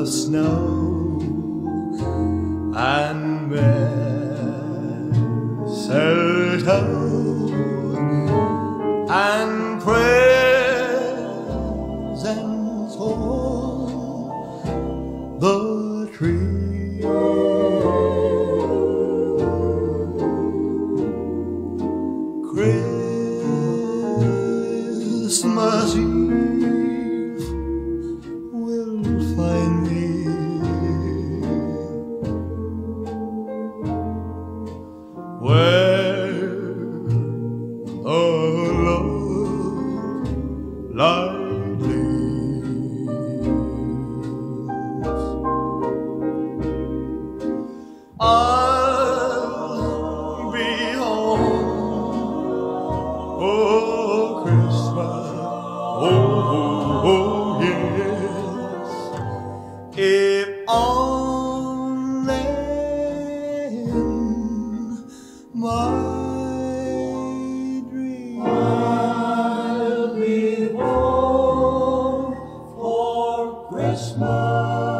have snow and mistletoe and presents on the tree. Christmas Eve light. I'll be home Oh, Christmas, oh, oh, yes. If only Christmas.